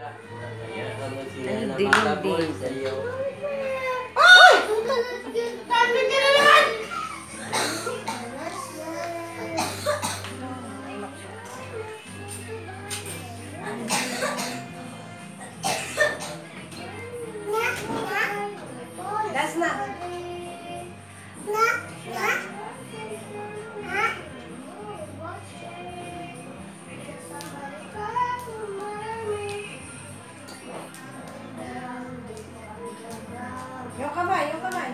Ang dingding. Ay! That's not... Yung kamay, yung kamay.